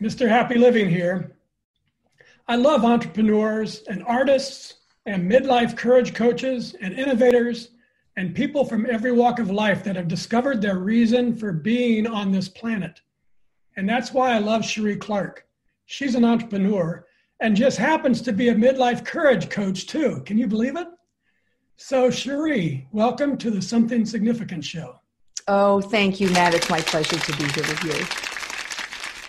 Mr. Happy Living here. I love entrepreneurs and artists and midlife courage coaches and innovators and people from every walk of life that have discovered their reason for being on this planet. And that's why I love Sheree Clark. She's an entrepreneur and just happens to be a midlife courage coach too. Can you believe it? So, Sheree, welcome to the Something Significant show. Oh, thank you, Matt. It's my pleasure to be here with you.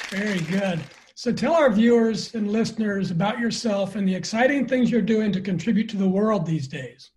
Very good. So, tell our viewers and listeners about yourself and the exciting things you're doing to contribute to the world these days.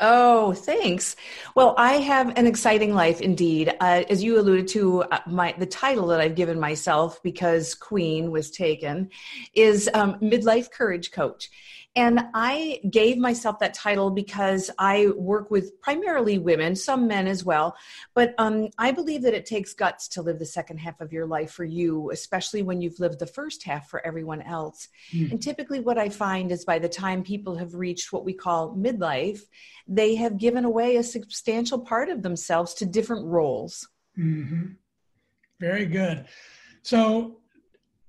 Oh, thanks. Well, I have an exciting life indeed. Uh, as you alluded to, uh, my the title that I've given myself because Queen was taken is um, midlife courage coach, and I gave myself that title because I work with primarily women, some men as well. But um, I believe that it takes guts to live the second half of your life for you, especially when you've lived the first half for everyone else. Mm. And typically, what I find is by the time people have reached what we call midlife, they have given away a substantial part of themselves to different roles. Mm-hmm. Very good. So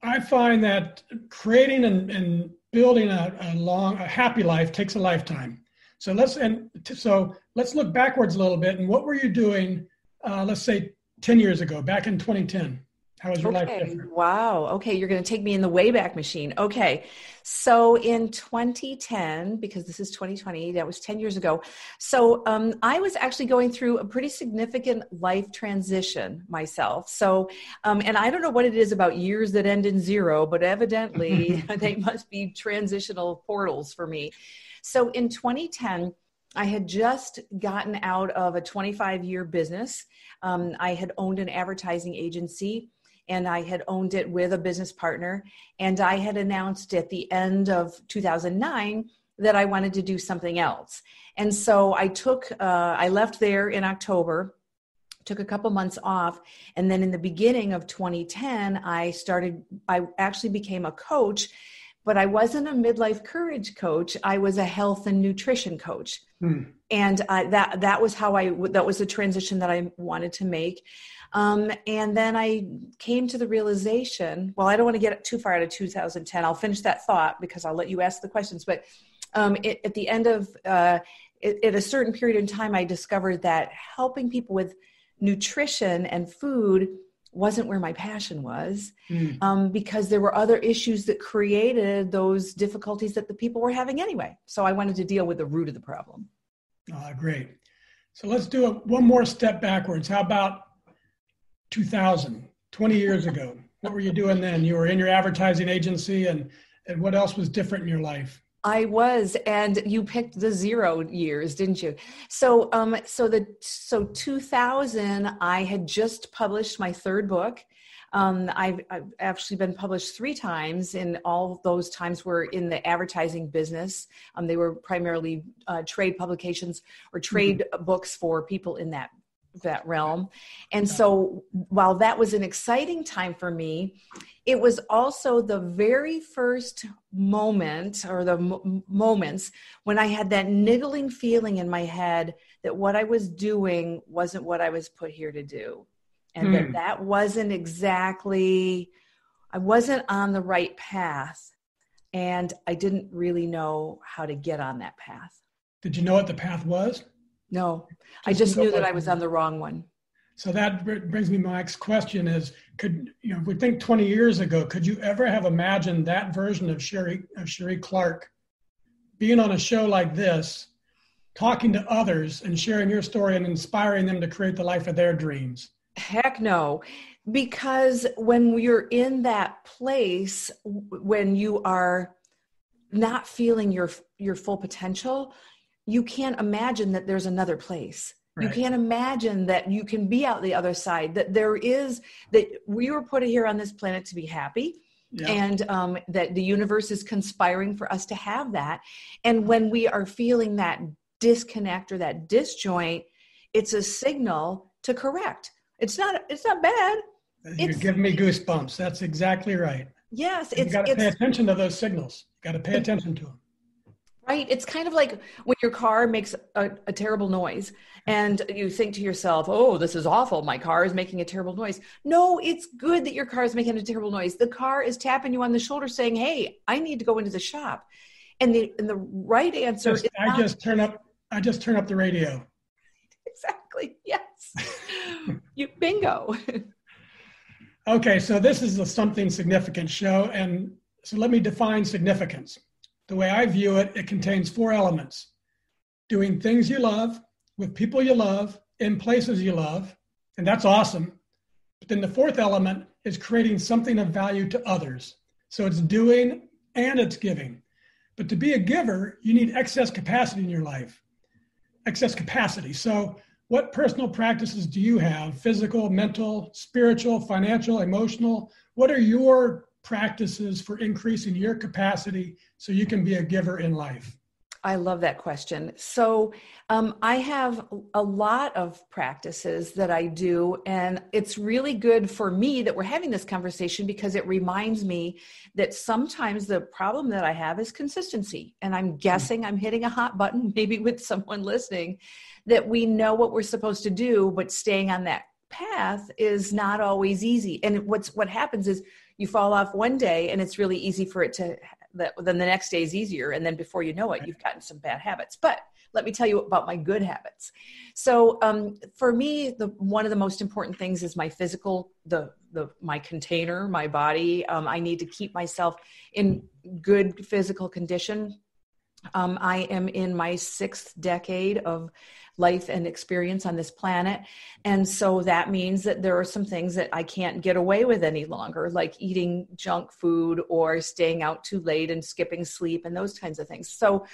I find that creating and, and building a, a long, a happy life takes a lifetime. So let's and so let's look backwards a little bit. And what were you doing? Uh, let's say ten years ago, back in 2010. How was your okay. life different? Wow. Okay, you're going to take me in the Wayback Machine. Okay, so in 2010, because this is 2020, that was 10 years ago. So um, I was actually going through a pretty significant life transition myself. So, um, and I don't know what it is about years that end in zero, but evidently they must be transitional portals for me. So in 2010. I had just gotten out of a 25 year business. Um, I had owned an advertising agency and I had owned it with a business partner. And I had announced at the end of 2009 that I wanted to do something else. And so I took, uh, I left there in October, took a couple months off. And then in the beginning of 2010, I started, I actually became a coach. But I wasn't a midlife courage coach. I was a health and nutrition coach, hmm. and uh, that that was how I that was the transition that I wanted to make. Um, and then I came to the realization well, I don't want to get too far out of 2010. I'll finish that thought because I'll let you ask the questions. But um, it, at the end of, uh, it, at a certain period in time, I discovered that helping people with nutrition and food wasn't where my passion was mm. um, because there were other issues that created those difficulties that the people were having anyway. So I wanted to deal with the root of the problem. Uh, great. So let's do a, one more step backwards. How about 2000, 20 years ago? What were you doing then? You were in your advertising agency, and, and what else was different in your life? I was, and you picked the zero years, didn't you? So, um, so the so 2000, I had just published my third book. Um, I've, I've, actually been published three times, and all those times were in the advertising business. Um, they were primarily uh, trade publications or trade mm-hmm. books for people in that that realm. And so while that was an exciting time for me, it was also the very first moment or the m- moments when I had that niggling feeling in my head that what I was doing wasn't what I was put here to do. And that hmm. that wasn't exactly, I wasn't on the right path. And I didn't really know how to get on that path. Did you know what the path was? No, I just knew that I was on the wrong one. So that brings me my next question is could you know if we think 20 years ago could you ever have imagined that version of Sheree, of Sheree Clark being on a show like this talking to others and sharing your story and inspiring them to create the life of their dreams heck no because when you're in that place when you are not feeling your your full potential you can't imagine that there's another place. Right. You can't imagine that you can be out the other side, that there is, that we were put here on this planet to be happy. Yeah. And um, that the universe is conspiring for us to have that. And when we are feeling that disconnect or that disjoint, it's a signal to correct. It's not. It's not bad. You're it's, giving me goosebumps. That's exactly right. Yes, you got to pay attention to those signals. You Got to pay attention to them. Right. It's kind of like when your car makes a, a, terrible noise and you think to yourself, oh, this is awful. My car is making a terrible noise. No, it's good that your car is making a terrible noise. The car is tapping you on the shoulder saying, hey, I need to go into the shop. And the, and the right answer just, I not- just turn up, I just turn up the radio. Exactly. Yes. you bingo. okay. So this is a something significant show. And so let me define significance the way I view it, it contains four elements doing things you love, with people you love, in places you love, and that's awesome. But then the fourth element is creating something of value to others. So it's doing and it's giving. But to be a giver, you need excess capacity in your life. Excess capacity. So, what personal practices do you have? Physical, mental, spiritual, financial, emotional? What are your practices for increasing your capacity so you can be a giver in life? I love that question. So, um, I have a lot of practices that I do, and it's really good for me that we're having this conversation because it reminds me that sometimes the problem that I have is consistency. And I'm guessing I'm hitting a hot button, maybe with someone listening, that we know what we're supposed to do, but staying on that path is not always easy. And what's what happens is you fall off one day and it's really easy for it to that then the next day is easier. And then before you know it you've gotten some bad habits. But let me tell you about my good habits. So um, for me the one of the most important things is my physical the the my container my body. Um, i need to keep myself in good physical condition. Um, i am in my sixth decade of life and experience on this planet. And so that means that there are some things that I can't get away with any longer, like eating junk food or staying out too late and skipping sleep and those kinds of things. So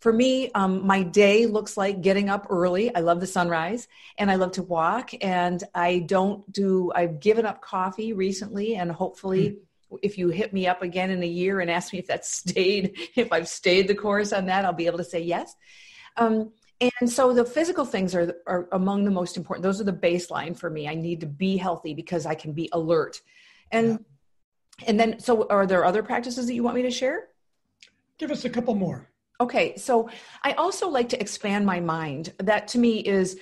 for me, um, my day looks like getting up early. I love the sunrise and I love to walk. And I don't do, I've given up coffee recently and hopefully. Mm if you hit me up again in a year and ask me if that's stayed, if I've stayed the course on that, I'll be able to say yes. Um, and so the physical things are, are among the most important. Those are the baseline for me. I need to be healthy because I can be alert. And yeah. and then so are there other practices that you want me to share? Give us a couple more. Okay, so I also like to expand my mind. That to me is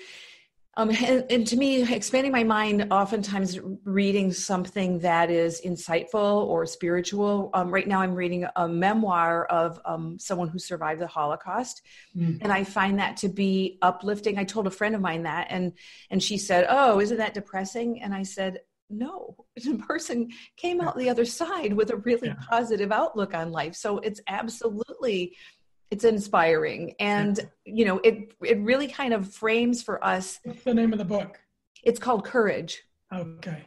um, and, and, to me, expanding my mind, oftentimes reading something that is insightful or spiritual. Um, right now, I'm reading a memoir of um, someone who survived the Holocaust, mm. and I find that to be uplifting. I told a friend of mine that, and and she said, "Oh, isn't that depressing?" And I said, no the person came out the other side with a really yeah. positive outlook on life so it's absolutely it's inspiring. And you know it it really kind of frames for us what's the name of the book? It's called courage. Okay.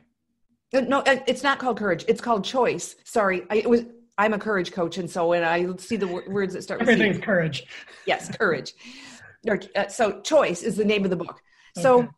Uh, no uh, it's not called courage. It's called choice. Sorry I, it was i'm a courage coach and so when i see the words that start everything's courage. Yes courage. Uh, so choice is the name of the book. So okay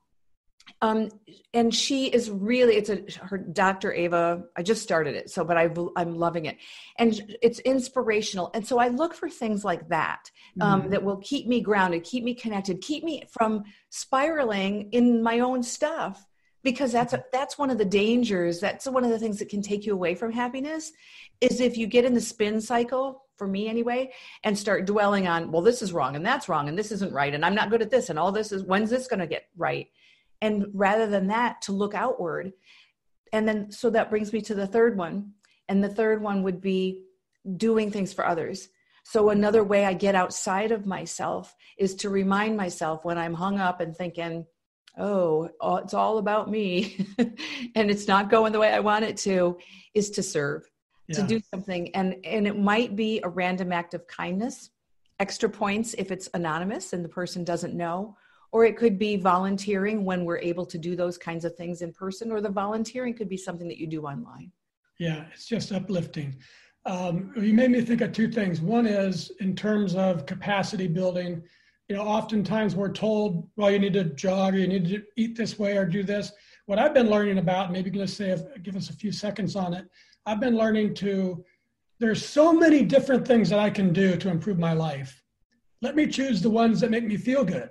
um, and she is really it's a her dr ava i just started it so but I, i'm loving it. And it's inspirational. And so i look for things like that um, mm-hmm. that will keep me grounded keep me connected keep me from spiraling in my own stuff because that's a, that's one of the dangers that's one of the things that can take you away from happiness is if you get in the spin cycle for me anyway and start dwelling on well this is wrong and that's wrong and this isn't right and i'm not good at this and all this is when's this going to get right and rather than that to look outward. And then so that brings me to the third one. And the third one would be doing things for others. So another way i get outside of myself is to remind myself when i'm hung up and thinking oh it's all about me and it's not going the way i want it to is to serve yeah. to do something. And and it might be a random act of kindness extra points if it's anonymous and the person doesn't know or it could be volunteering when we're able to do those kinds of things in person or the volunteering could be something that you do online. Yeah it's just uplifting. Um, you made me think of two things. One is in terms of capacity building you know oftentimes we're told well you need to jog or you need to eat this way or do this. What i've been learning about maybe going to say give us a few seconds on it i've been learning to there's so many different things that i can do to improve my life. Let me choose the ones that make me feel good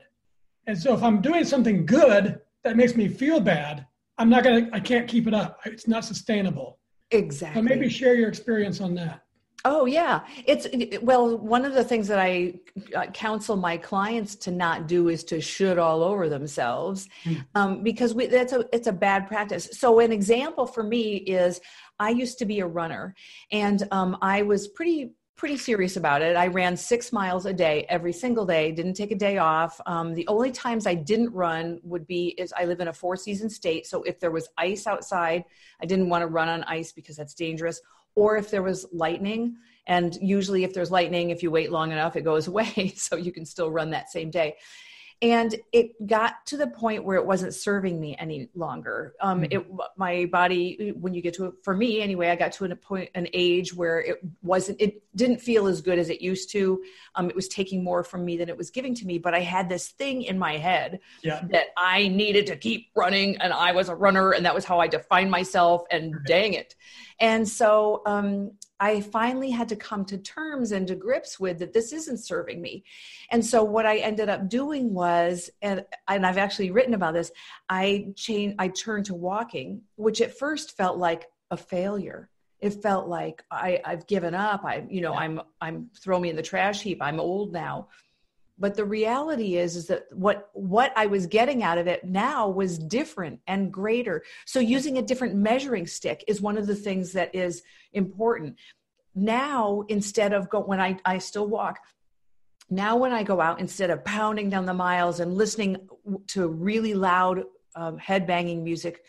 and so if I'm doing something good that makes me feel bad, I'm not going to, I can't keep it up. It's not sustainable. Exactly. So maybe share your experience on that. Oh yeah, it's well. One of the things that I uh, counsel my clients to not do is to should all over themselves, mm. um, because we, that's a it's a bad practice. So an example for me is I used to be a runner, and um, I was pretty pretty serious about it. I ran six miles a day every single day, didn't take a day off. Um, the only times I didn't run would be is I live in a four season state. So if there was ice outside, I didn't want to run on ice because that's dangerous or if there was lightning. And usually, if there's lightning, if you wait long enough, it goes away. So you can still run that same day. And it got to the point where it wasn't serving me any longer. Um, mm-hmm. It, my body, when you get to it, for me anyway, I got to a point, an age where it wasn't, it didn't feel as good as it used to. Um, it was taking more from me than it was giving to me. But I had this thing in my head yeah. that I needed to keep running, and I was a runner, and that was how I defined myself. And dang it, and so um, I finally had to come to terms and to grips with that this isn't serving me. And so what I ended up doing was, and, and I've actually written about this, I changed, I turned to walking, which at first felt like a failure. It felt like I, I've given up. I, you know. I'm, I'm throw me in the trash heap. I'm old now but the reality is is that what what i was getting out of it now was different and greater so using a different measuring stick is one of the things that is important now instead of go when i i still walk now when i go out instead of pounding down the miles and listening to really loud um, head banging music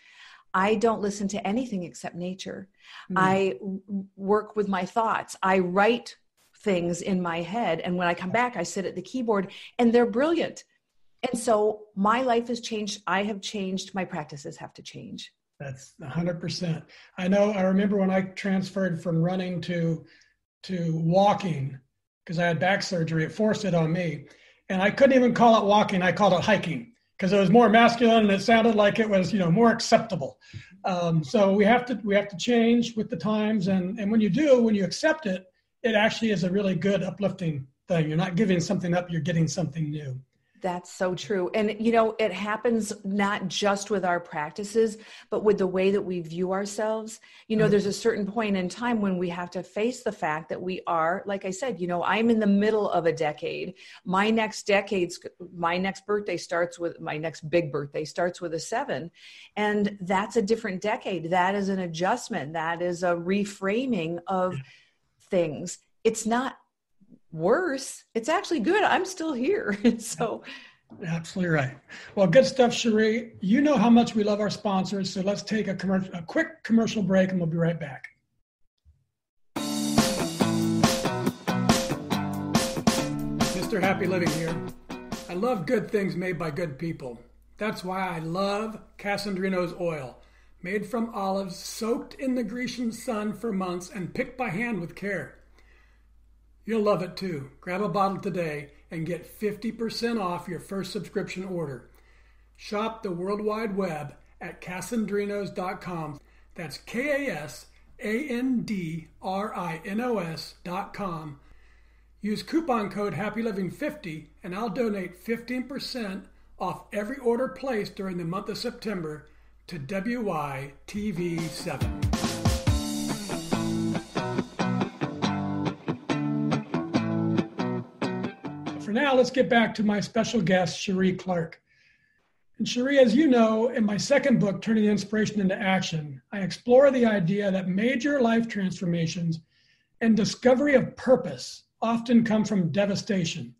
I don't listen to anything except nature. Mm. I work with my thoughts. I write things in my head. And when I come back, I sit at the keyboard and they're brilliant. And so my life has changed. I have changed. My practices have to change. That's 100%. I know, I remember when I transferred from running to, to walking, because I had back surgery, it forced it on me. And I couldn't even call it walking, I called it hiking because it was more masculine and it sounded like it was, you know, more acceptable. Um, so we have to we have to change with the times, and and when you do, when you accept it, it actually is a really good uplifting thing. You're not giving something up, you're getting something new. That's so true. And, you know, it happens not just with our practices, but with the way that we view ourselves. You know, mm-hmm. there's a certain point in time when we have to face the fact that we are, like I said, you know, I'm in the middle of a decade. My next decade's, my next birthday starts with, my next big birthday starts with a seven. And that's a different decade. That is an adjustment. That is a reframing of, things, it's not worse. It's actually good. I'm still here. so Absolutely right. Well, good stuff, Sheree. You know how much we love our sponsors, so let's take a, commercial, a quick commercial break and we'll be right back. Mr. Happy Living here. I love good things made by good people. That's why I love Kasandrinos oil made from olives soaked in the Grecian sun for months and picked by hand with care. You'll love it too. Grab a bottle today and get 50% off your first subscription order. Shop the World Wide Web at kasandrinos.com. That's K A S A N D R I N O S.com. Use coupon code HAPPYLIVING50 and I'll donate 15% off every order placed during the month of September to WYTV7. For now, let's get back to my special guest, Sheree Clark. And Sheree, as you know, in my second book, Turning Inspiration into Action, I explore the idea that major life transformations and discovery of purpose often come from devastation,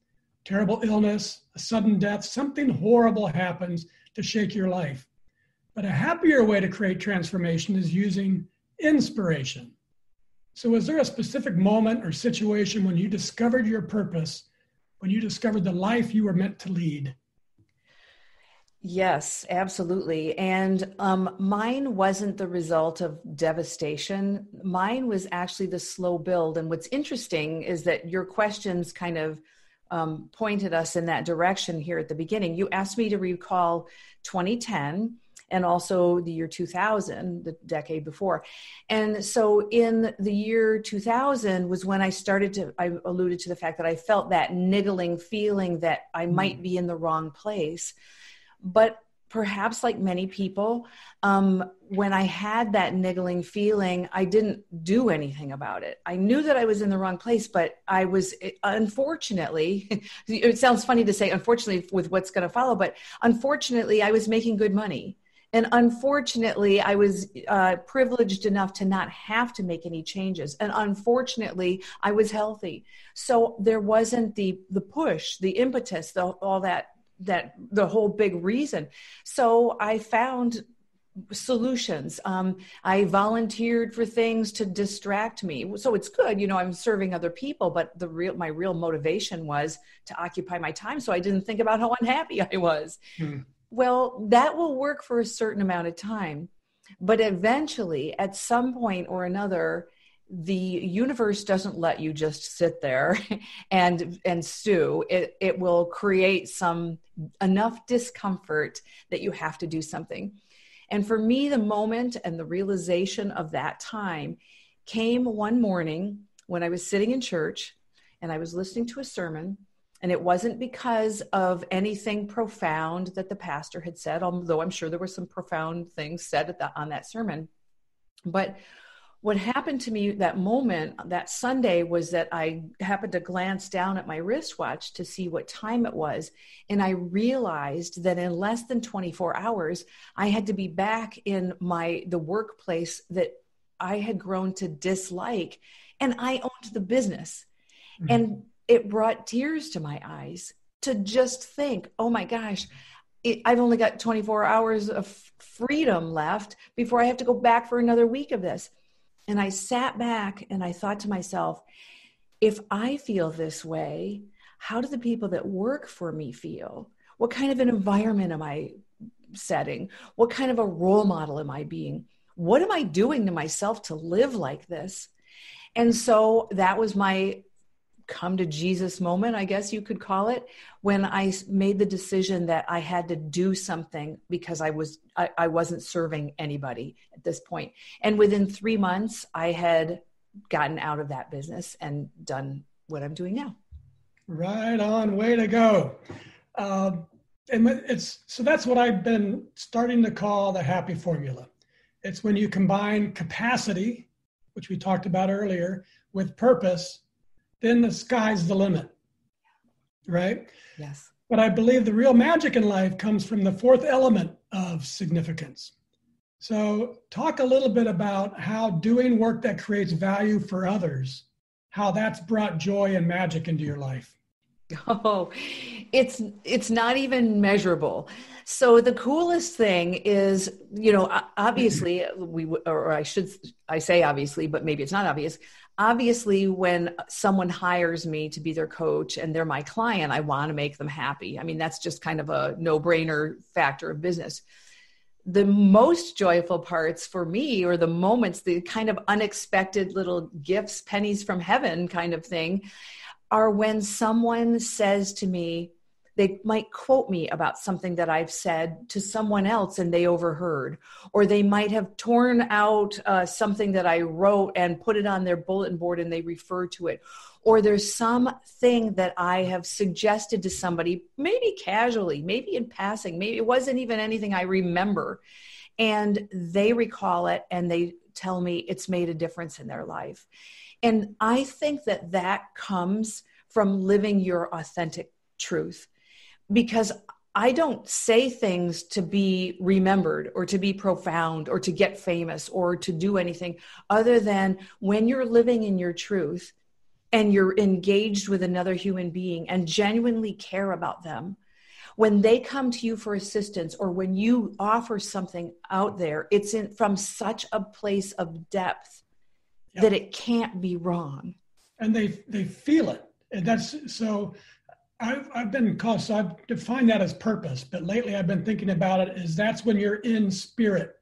terrible illness, a sudden death, something horrible happens to shake your life. But a happier way to create transformation is using inspiration. So, was there a specific moment or situation when you discovered your purpose, when you discovered the life you were meant to lead? Yes, absolutely. And um, mine wasn't the result of devastation. Mine was actually the slow build. And what's interesting is that your questions kind of um, pointed us in that direction here at the beginning. You asked me to recall 2010 and also the year 2000, the decade before. And so in the year 2000 was when I started to, I alluded to the fact that I felt that niggling feeling that I might mm. be in the wrong place. But perhaps like many people, um, when I had that niggling feeling, I didn't do anything about it. I knew that I was in the wrong place, but I was, unfortunately, it sounds funny to say, unfortunately, with what's going to follow, but unfortunately, I was making good money. And unfortunately, I was uh, privileged enough to not have to make any changes. And unfortunately, I was healthy. So there wasn't the the push, the impetus, the, all that that the whole big reason. So I found solutions. Um, I volunteered for things to distract me. So it's good, you know, I'm serving other people, but the real, my real motivation was to occupy my time. So I didn't think about how unhappy I was. Hmm. Well, that will work for a certain amount of time. But eventually, at some point or another, the universe doesn't let you just sit there and and stew it it will create some enough discomfort that you have to do something and for me the moment and the realization of that time came one morning when i was sitting in church and i was listening to a sermon and it wasn't because of anything profound that the pastor had said although i'm sure there were some profound things said the, on that sermon. But what happened to me that moment that sunday was that i happened to glance down at my wristwatch to see what time it was. And i realized that in less than 24 hours i had to be back in my the workplace that i had grown to dislike. And i owned the business. Mm-hmm. and it brought tears to my eyes to just think oh my gosh it, I've only got 24 hours of freedom left before I have to go back for another week of this. And I sat back and I thought to myself, if I feel this way, how do the people that work for me feel? What kind of an environment am I setting? What kind of a role model am I being? What am I doing to myself to live like this? And so that was my come to Jesus moment, I guess you could call it, when I made the decision that I had to do something because I was I, I wasn't serving anybody at this point. And within three months, I had gotten out of that business and done what I'm doing now. Right on, way to go. Um, and it's so that's what I've been starting to call the happy formula. It's when you combine capacity, which we talked about earlier, with purpose then the sky's the limit. Right? Yes. But I believe the real magic in life comes from the fourth element of significance. So, talk a little bit about how doing work that creates value for others, how that's brought joy and magic into your life. Oh, it's it's not even measurable. So the coolest thing is, you know, obviously we or I should I say obviously, but maybe it's not obvious. Obviously when someone hires me to be their coach and they're my client i want to make them happy. I mean that's just kind of a no-brainer factor of business. The most joyful parts for me or the moments the kind of unexpected little gifts pennies from heaven kind of thing are when someone says to me they might quote me about something that I've said to someone else and they overheard, or they might have torn out uh, something that I wrote and put it on their bulletin board and they refer to it, or there's something that I have suggested to somebody, maybe casually, maybe in passing, maybe it wasn't even anything I remember, and they recall it and they tell me it's made a difference in their life. And I think that that comes from living your authentic truth because I don't say things to be remembered or to be profound or to get famous or to do anything other than when you're living in your truth and you're engaged with another human being and genuinely care about them. When they come to you for assistance or when you offer something out there, it's in, from such a place of depth that it can't be wrong. And they they feel it. And that's so I've, I've been called, so I've defined that as purpose, but lately I've been thinking about it is that's when you're in spirit.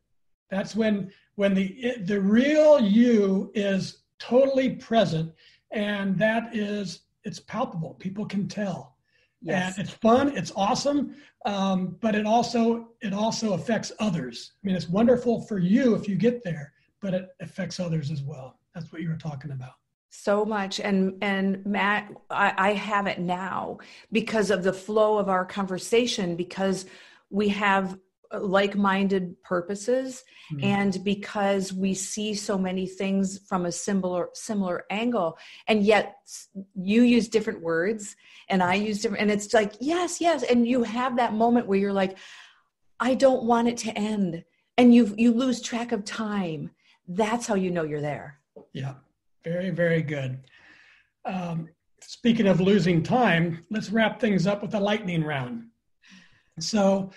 That's when when the the real you is totally present, and that is it's palpable. People can tell, yes. and it's fun. It's awesome, um, but it also it also affects others. I mean, it's wonderful for you if you get there, but it affects others as well. That's what you were talking about. So much. And and matt I, I, have it now because of the flow of our conversation because we have like-minded purposes mm-hmm. and because we see so many things from a similar similar angle. And yet you use different words and i use different and it's like yes yes. And you have that moment where you're like i don't want it to end. And you you lose track of time that's how you know you're there yeah very very good um, speaking of losing time let's wrap things up with a lightning round so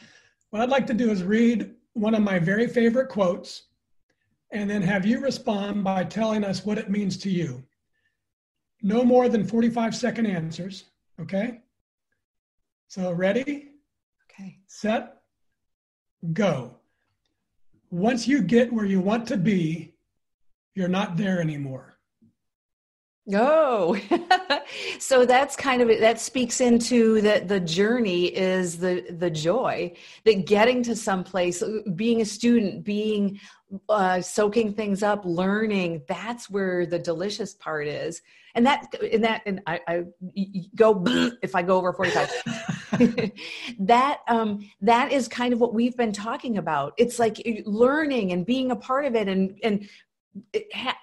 what I'd like to do is read one of my very favorite quotes and then have you respond by telling us what it means to you. No more than 45 second answers, okay? So, ready? Okay. Set, go. Once you get where you want to be, you're not there anymore. Oh, so that's kind of. That speaks into that the journey is the the joy that getting to some place, being a student, being uh, soaking things up, learning. That's where the delicious part is, and that and that and I, I go if I go over forty five. that um that is kind of what we've been talking about. It's like learning and being a part of it, and and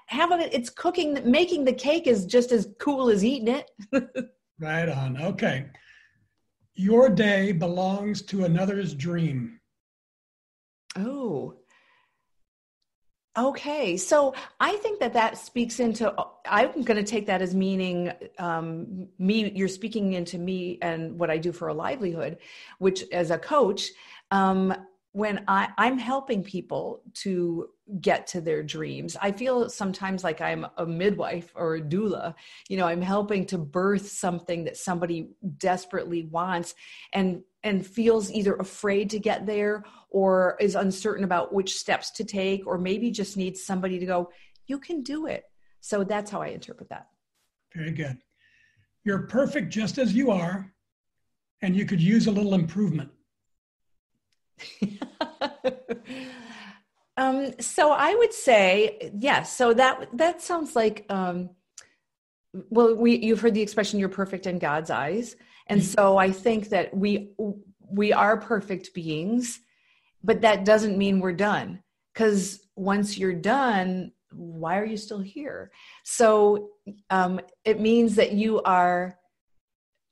having it it's cooking making the cake is just as cool as eating it. Right on. Okay. Your day belongs to another's dream. Oh. Okay. So i think that that speaks into i'm going to take that as meaning um, me you're speaking into me and what i do for a livelihood which as a coach um, when I, I'm helping people to get to their dreams, I feel sometimes like I'm a midwife or a doula. You know, I'm helping to birth something that somebody desperately wants and and feels either afraid to get there or is uncertain about which steps to take or maybe just needs somebody to go, you can do it. So that's how I interpret that. Very good. You're perfect just as you are, and you could use a little improvement. um, so I would say yes. So that that sounds like um, well, we you've heard the expression "you're perfect in God's eyes," and mm-hmm. so I think that we we are perfect beings, but that doesn't mean we're done. Because once you're done, why are you still here? So um, it means that you are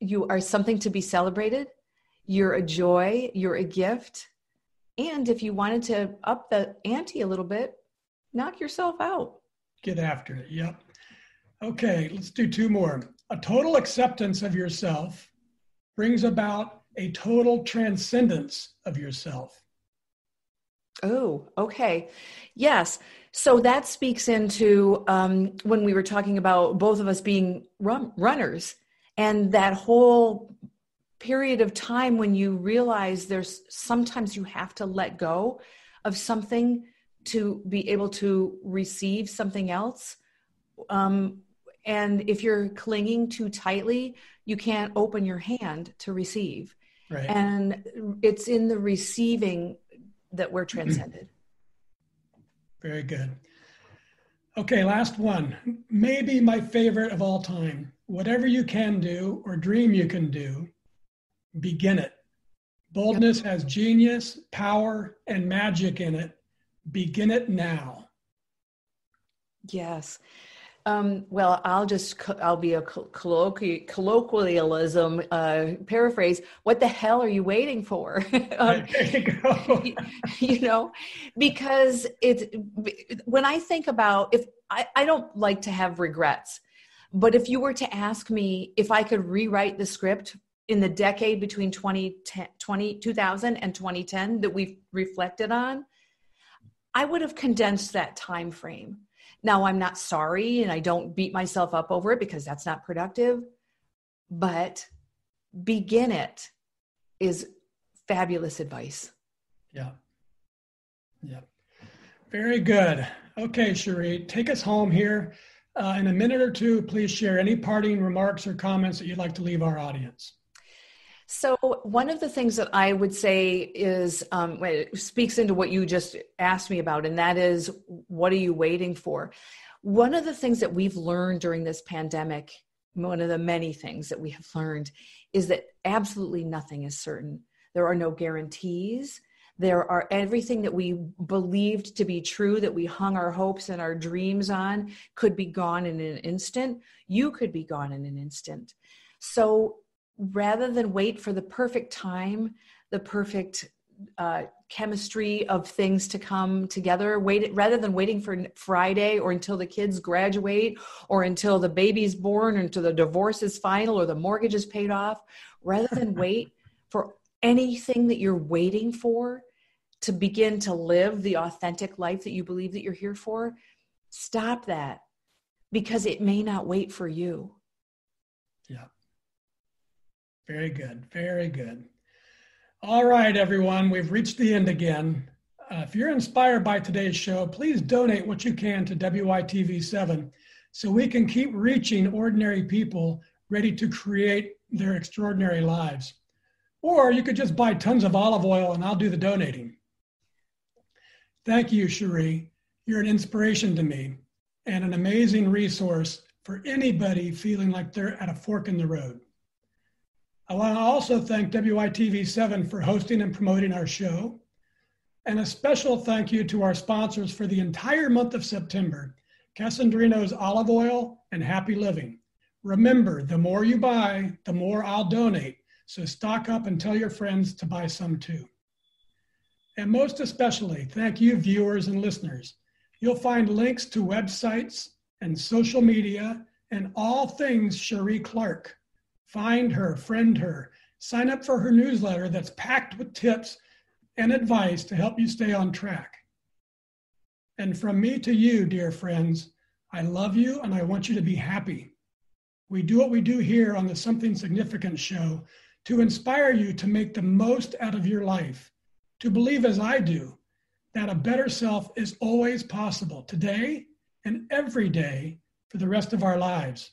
you are something to be celebrated. You're a joy. You're a gift and if you wanted to up the ante a little bit, knock yourself out. Get after it. Yep. Okay, let's do two more. A total acceptance of yourself brings about a total transcendence of yourself. Oh, okay. Yes. So that speaks into um, when we were talking about both of us being run- runners and that whole period of time when you realize there's sometimes you have to let go of something to be able to receive something else. Um, and if you're clinging too tightly you can't open your hand to receive. Right. and it's in the receiving that we're transcended. Very good. Okay last one. Maybe my favorite of all time. Whatever you can do or dream you can do begin it. Boldness yep. has genius, power, and magic in it. Begin it now. Yes. Um, well, I'll just, I'll be a colloqu- colloquialism uh, paraphrase. What the hell are you waiting for? um, you, you, know, because it's, when I think about, if I, I don't like to have regrets, but if you were to ask me if I could rewrite the script in the decade between 2010, 20, 2000 and 2010 that we've reflected on, I would have condensed that time frame. Now I'm not sorry and I don't beat myself up over it because that's not productive, but begin it is fabulous advice. Yeah. Yeah. Very good. Okay, Sheree, take us home here. Uh, in a minute or two, please share any parting remarks or comments that you'd like to leave our audience. So, one of the things that I would say is um, speaks into what you just asked me about, and that is what are you waiting for? One of the things that we've learned during this pandemic, one of the many things that we have learned, is that absolutely nothing is certain. There are no guarantees. There are everything that we believed to be true, that we hung our hopes and our dreams on, could be gone in an instant. You could be gone in an instant. So rather than wait for the perfect time, the perfect uh, chemistry of things to come together wait rather than waiting for friday or until the kids graduate or until the baby's born or until the divorce is final or the mortgage is paid off rather than wait for anything that you're waiting for to begin to live the authentic life that you believe that you're here for stop that because it may not wait for you very good very good all right, everyone, we've reached the end again. Uh, if you're inspired by today's show, please donate what you can to WYTV7 so we can keep reaching ordinary people ready to create their extraordinary lives. Or you could just buy tons of olive oil and I'll do the donating. Thank you, Sheree. You're an inspiration to me and an amazing resource for anybody feeling like they're at a fork in the road. I want to also thank WYTV7 for hosting and promoting our show. And a special thank you to our sponsors for the entire month of September Kasandrino's Olive Oil and Happy Living. Remember, the more you buy, the more I'll donate. So stock up and tell your friends to buy some too. And most especially, thank you, viewers and listeners. You'll find links to websites and social media and all things Sheree Clark Find her, friend her, sign up for her newsletter that's packed with tips and advice to help you stay on track. And from me to you, dear friends, I love you and I want you to be happy. We do what we do here on the Something Significant show to inspire you to make the most out of your life, to believe as I do that a better self is always possible today and every day for the rest of our lives.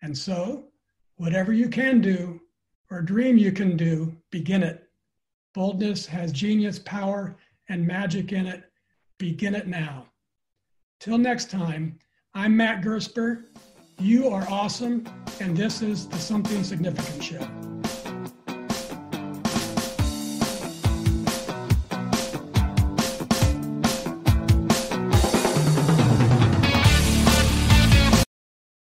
And so, Whatever you can do or dream you can do, begin it. Boldness has genius, power, and magic in it. Begin it now. Till next time, I'm Matt Gersper. You are awesome, and this is the Something Significant Show.